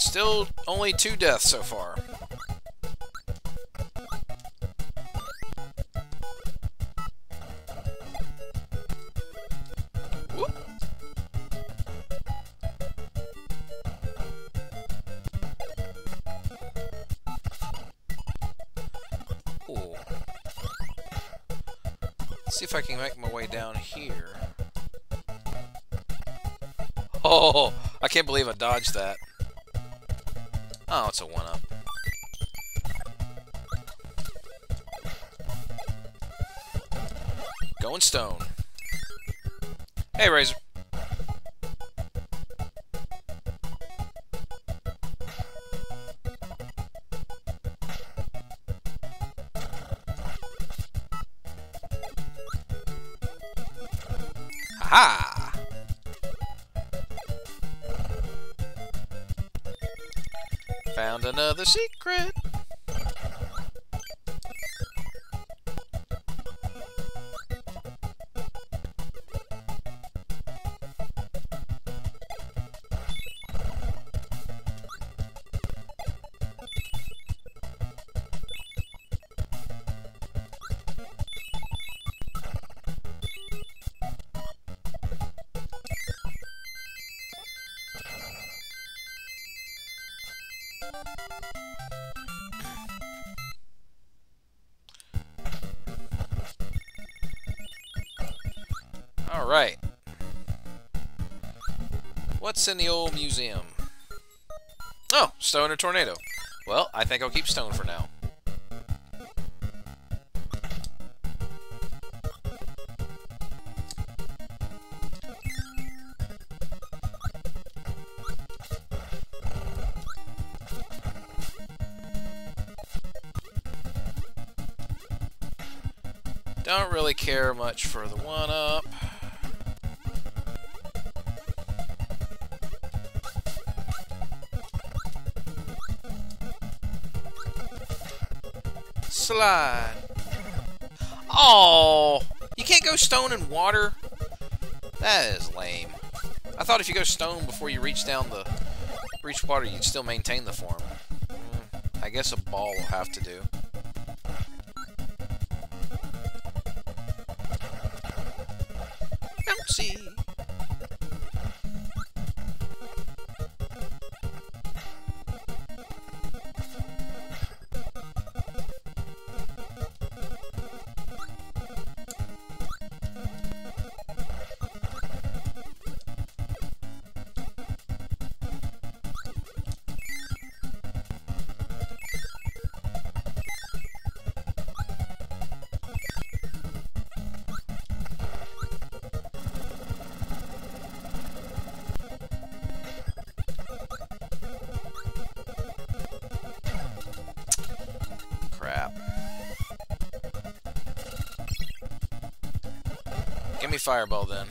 Still only two deaths so far. See if I can make my way down here. Oh, I can't believe I dodged that. Oh, it's a one-up. Going stone. Hey, Razor. Found another secret. Alright. What's in the old museum? Oh, stone or tornado. Well, I think I'll keep stone for now. Don't really care much for the one-up. Slide. Oh, you can't go stone in water? That is lame. I thought if you go stone before you reach down the reach water, you'd still maintain the form. Mm, I guess a ball will have to do. Fireball then.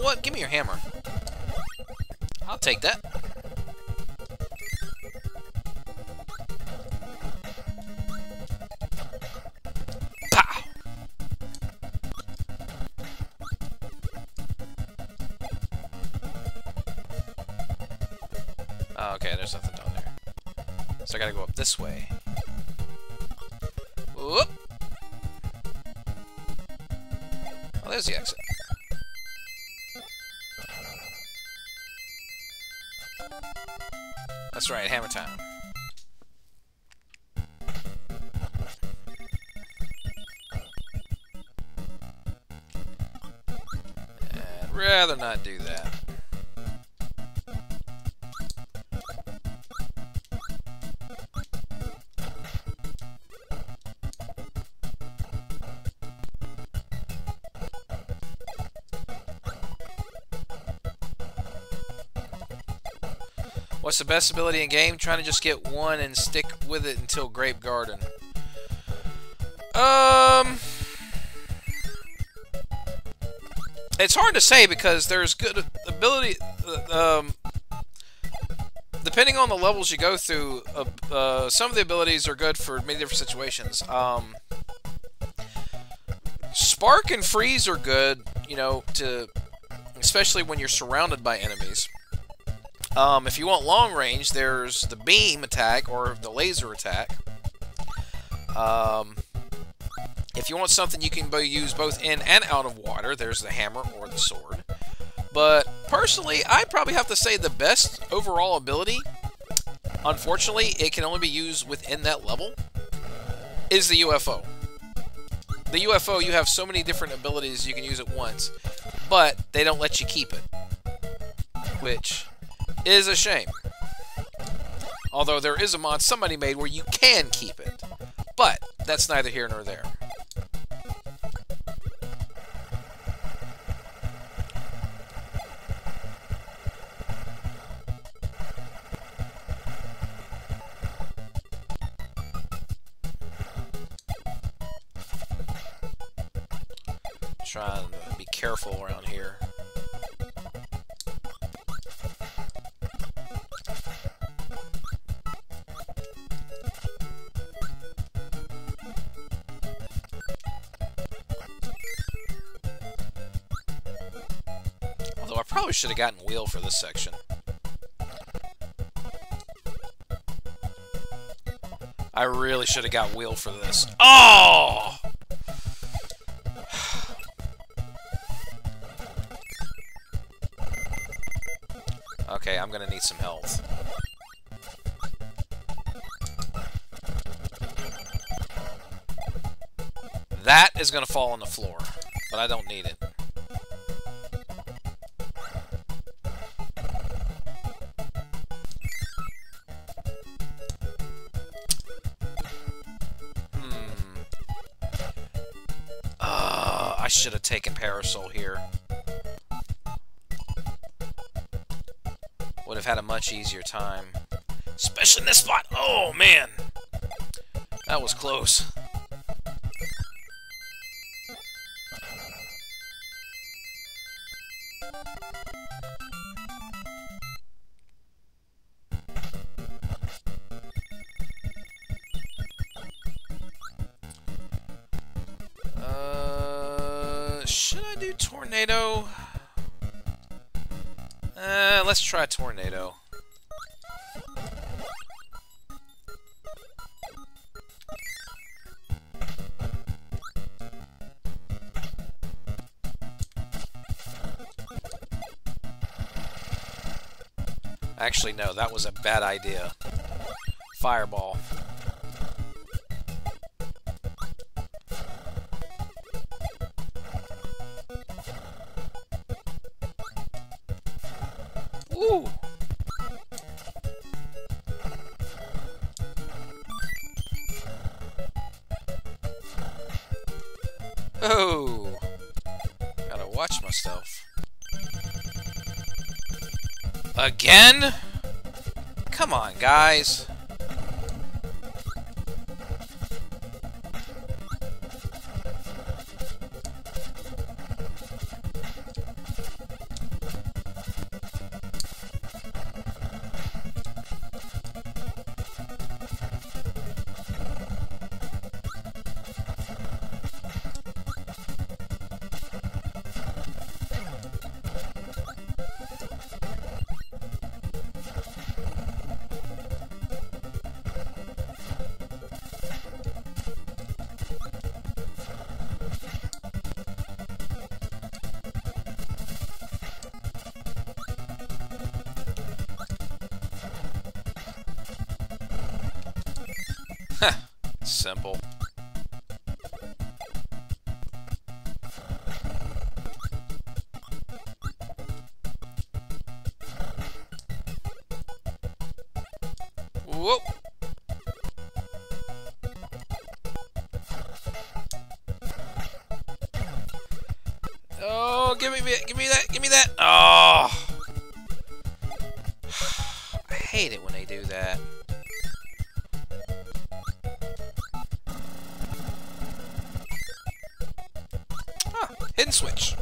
Know what? Give me your hammer. I'll take that. Oh, okay, there's nothing down there. So I gotta go up this way. Whoop! Oh, there's the exit. That's right, hammer time. I'd rather not do that. What's the best ability in game? Trying to just get one and stick with it until Grape Garden. Um, it's hard to say because there's good ability. Uh, um, depending on the levels you go through, uh, uh, some of the abilities are good for many different situations. Um, Spark and Freeze are good, you know, to especially when you're surrounded by enemies. Um, if you want long range, there's the beam attack or the laser attack. Um, if you want something you can use both in and out of water, there's the hammer or the sword. But personally, I probably have to say the best overall ability, unfortunately, it can only be used within that level, is the UFO. The UFO, you have so many different abilities you can use at once, but they don't let you keep it. Which is a shame. Although there is a mod somebody made where you can keep it. But that's neither here nor there. Should have gotten wheel for this section. I really should have got wheel for this. Oh! Okay, I'm gonna need some health. That is gonna fall on the floor, but I don't need it. Taken Parasol here. Would have had a much easier time. Especially in this spot. Oh, man. That was close. Tornado. Actually, no, that was a bad idea. Fireball. Again? Come on, guys. Simple. Switch.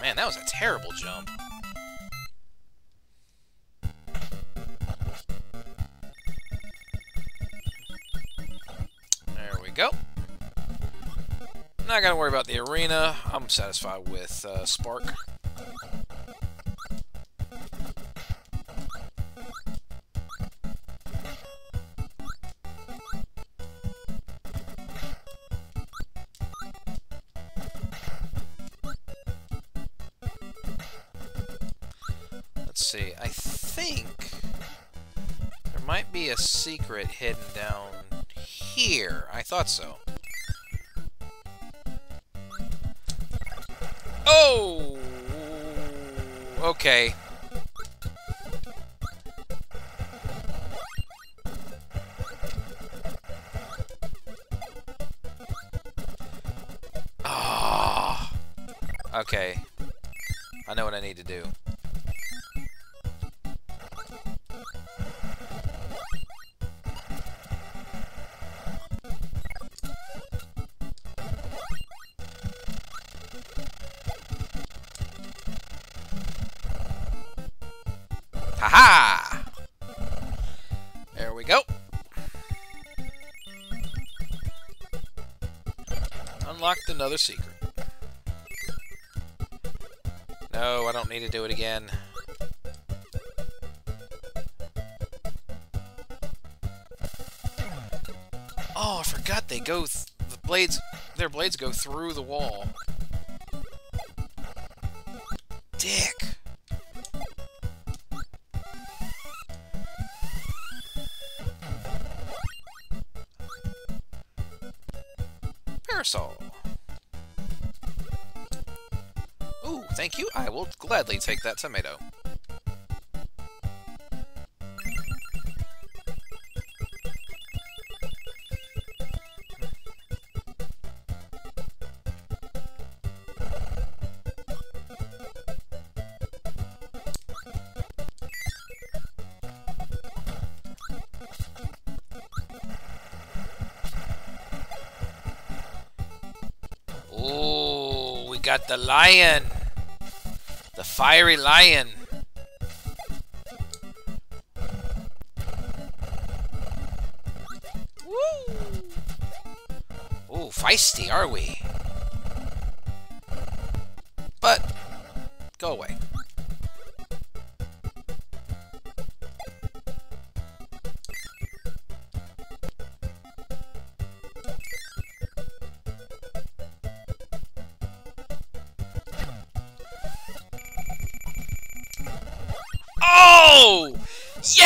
Man, that was a terrible jump. There we go. Not gonna worry about the arena. I'm satisfied with uh, Spark. See. I think there might be a secret hidden down here. I thought so. Oh! Okay. Ah. Okay. I know what I need to do. Haha! There we go. Unlocked another secret. No, I don't need to do it again. Oh, I forgot they go... Th the blades... Their blades go through the wall. Parasol. Ooh, thank you. I will gladly take that tomato. Got the lion. The fiery lion. Woo! Ooh, feisty, are we?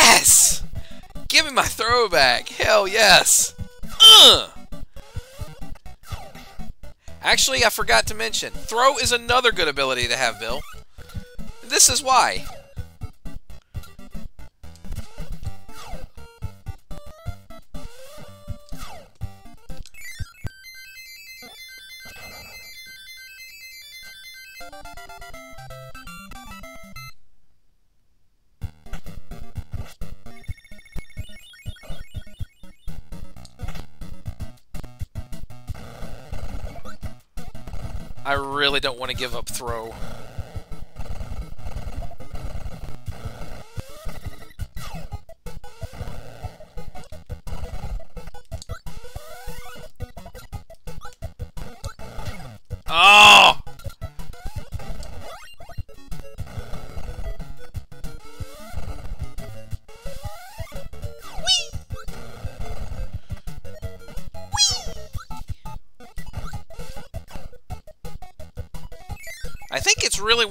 Yes! Give me my throwback. Hell yes. Ugh! Actually, I forgot to mention, throw is another good ability to have, Bill. This is why. Really don't want to give up throw.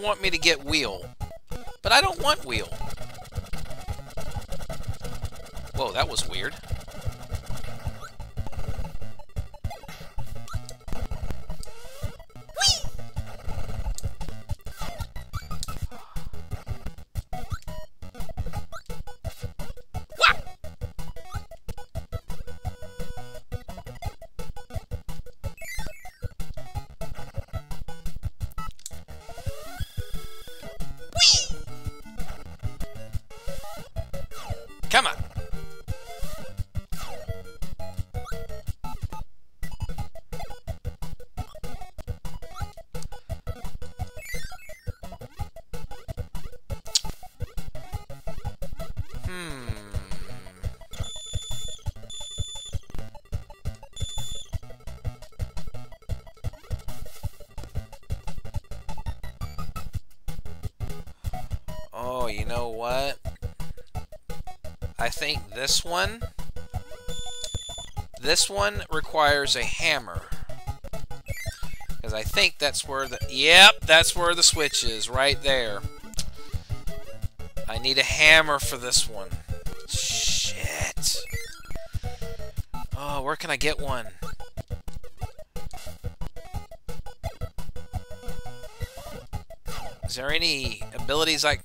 Want me to get wheel. But I don't want wheel. Whoa, that was weird. You know what? I think this one, this one requires a hammer. Because I think that's where the, yep, that's where the switch is, right there. I need a hammer for this one. Shit. Oh, where can I get one? Is there any abilities I...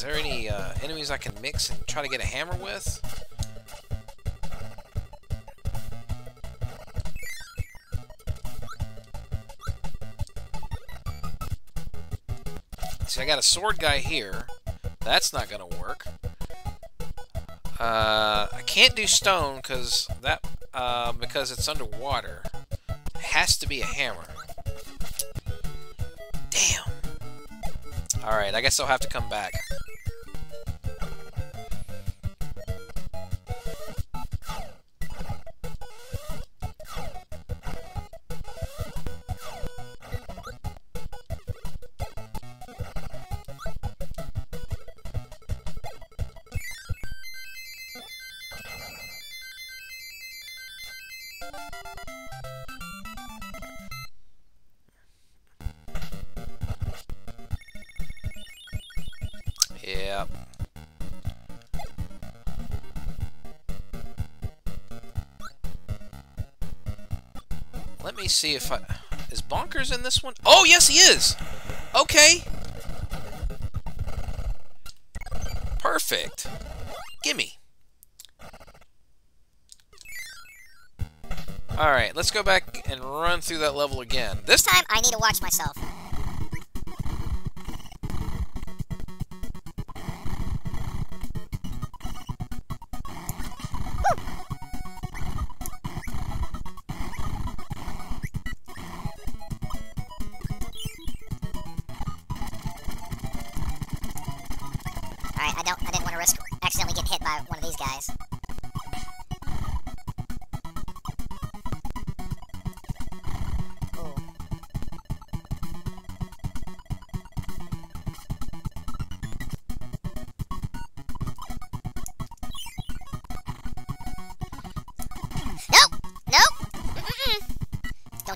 Is there any uh, enemies I can mix and try to get a hammer with? See, I got a sword guy here. That's not gonna work. Uh, I can't do stone because that uh, because it's underwater. It has to be a hammer. Damn. All right, I guess I'll have to come back. Me see if I... Is Bonkers in this one? Oh, yes, he is! Okay. Perfect. Gimme. Alright, let's go back and run through that level again. This time, I need to watch myself.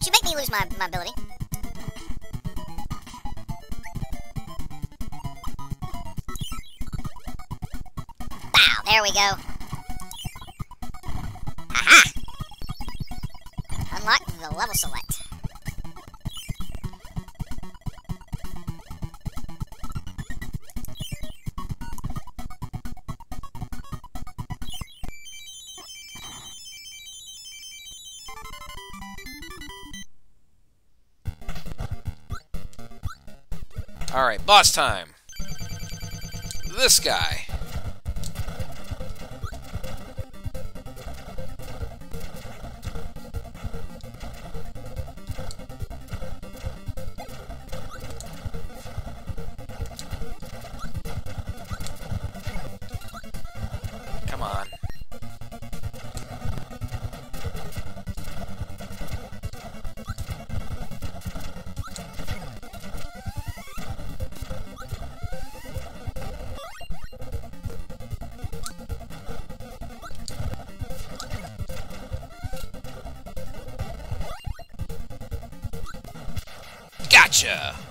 You make me lose my, my ability. Bow! There we go. Alright, boss time. This guy. Gotcha!